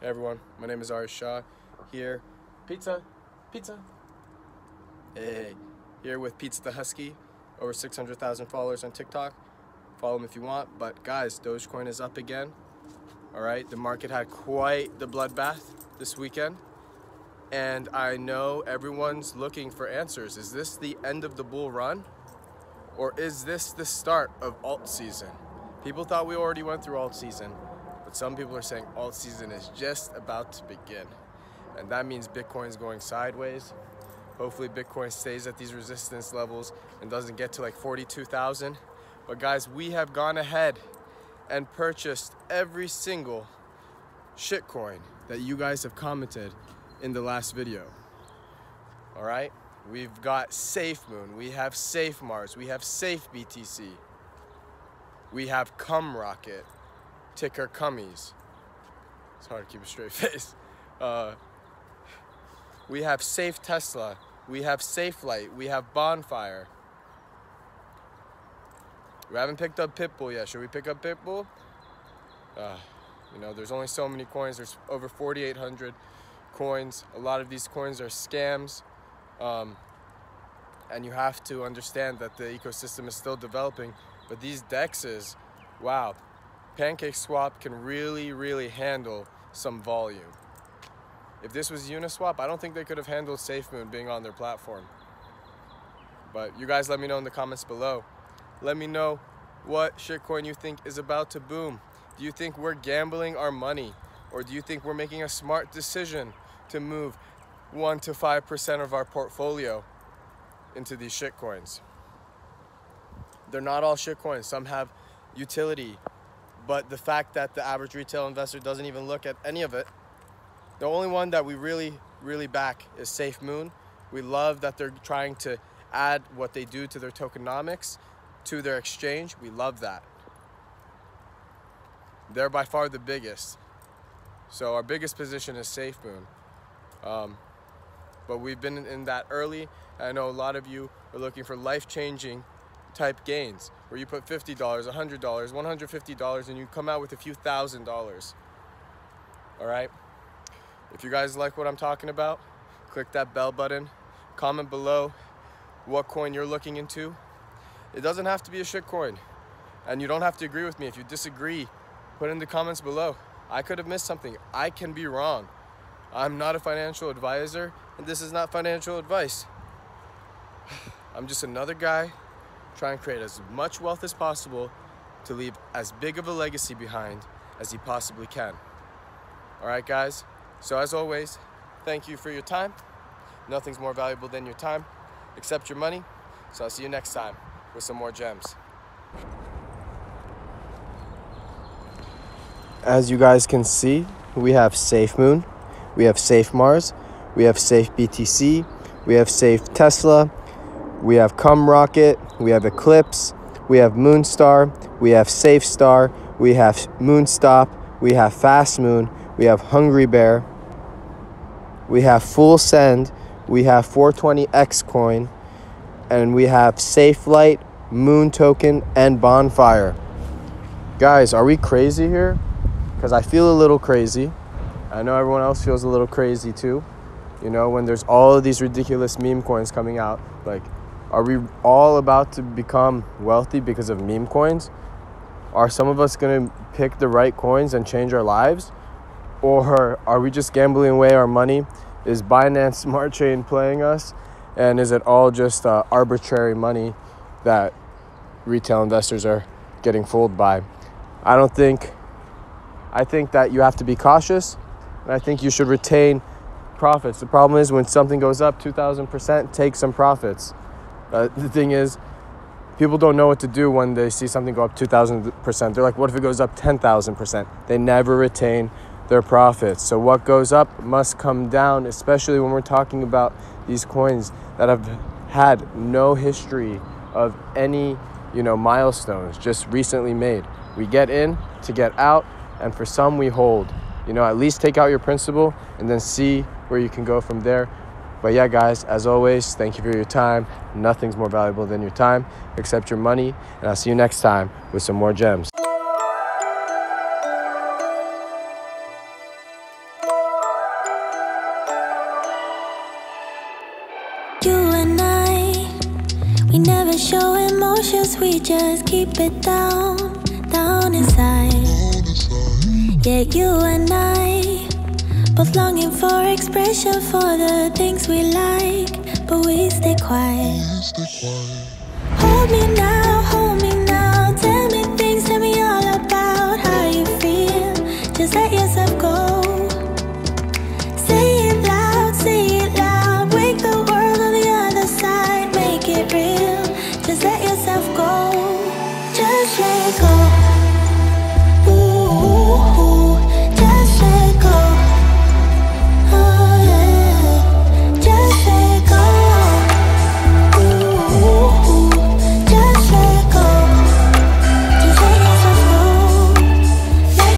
Hey everyone, my name is Ari Shah. Here, pizza, pizza. Hey, here with Pizza the Husky, over 600,000 followers on TikTok. Follow him if you want. But guys, Dogecoin is up again. All right, the market had quite the bloodbath this weekend. And I know everyone's looking for answers. Is this the end of the bull run? Or is this the start of alt season? People thought we already went through alt season, but some people are saying alt season is just about to begin. And that means Bitcoin's going sideways. Hopefully Bitcoin stays at these resistance levels and doesn't get to like 42,000. But guys, we have gone ahead and purchased every single shitcoin that you guys have commented in the last video. All right? We've got Safe Moon, we have Safe Mars, we have Safe BTC, we have Cum Rocket, ticker Cummies. It's hard to keep a straight face. Uh, we have Safe Tesla, we have Safe Light, we have Bonfire. We haven't picked up Pitbull yet. Should we pick up Pitbull? Uh, you know, there's only so many coins. There's over 4,800 coins. A lot of these coins are scams. Um, and you have to understand that the ecosystem is still developing. But these dexes, wow, Pancake Swap can really, really handle some volume. If this was Uniswap, I don't think they could have handled SafeMoon being on their platform. But you guys let me know in the comments below. Let me know what shitcoin you think is about to boom. Do you think we're gambling our money? Or do you think we're making a smart decision to move 1 to 5% of our portfolio into these shitcoins? They're not all shitcoins. Some have utility. But the fact that the average retail investor doesn't even look at any of it, the only one that we really, really back is Safe Moon. We love that they're trying to add what they do to their tokenomics to their exchange. We love that. They're by far the biggest. So our biggest position is SafeMoon. Um, but we've been in that early. I know a lot of you are looking for life-changing type gains where you put $50, $100, $150 and you come out with a few thousand dollars. All right? If you guys like what I'm talking about, click that bell button. Comment below what coin you're looking into. It doesn't have to be a shit coin. And you don't have to agree with me. If you disagree, put in the comments below. I could have missed something. I can be wrong. I'm not a financial advisor, and this is not financial advice. I'm just another guy trying and create as much wealth as possible to leave as big of a legacy behind as he possibly can. All right, guys? So, as always, thank you for your time. Nothing's more valuable than your time, except your money. So, I'll see you next time with some more gems. As you guys can see, we have Safe Moon, we have Safe Mars, we have Safe BTC, we have Safe Tesla, we have Cum Rocket, we have Eclipse, we have Moonstar, we have Safe Star, we have Moonstop, we have Fast Moon, we have Hungry Bear, we have Full Send, we have 420X Coin, and we have Safe Light, Moon Token, and Bonfire. Guys, are we crazy here? Because I feel a little crazy. I know everyone else feels a little crazy too. You know, when there's all of these ridiculous meme coins coming out, like, are we all about to become wealthy because of meme coins? Are some of us gonna pick the right coins and change our lives? Or are we just gambling away our money? Is Binance Smart Chain playing us? And is it all just uh, arbitrary money that retail investors are getting fooled by? I don't think, I think that you have to be cautious and I think you should retain profits. The problem is when something goes up 2,000%, take some profits. Uh, the thing is, people don't know what to do when they see something go up 2,000%. They're like, what if it goes up 10,000%? They never retain their profits. So what goes up must come down, especially when we're talking about these coins that have had no history of any, you know, milestones, just recently made. We get in to get out, and for some we hold. You know, at least take out your principal and then see where you can go from there. But yeah, guys, as always, thank you for your time. Nothing's more valuable than your time except your money. And I'll see you next time with some more gems. show emotions, we just keep it down, down inside. Yeah, you and I both longing for expression for the things we like, but we stay quiet. Hold me now.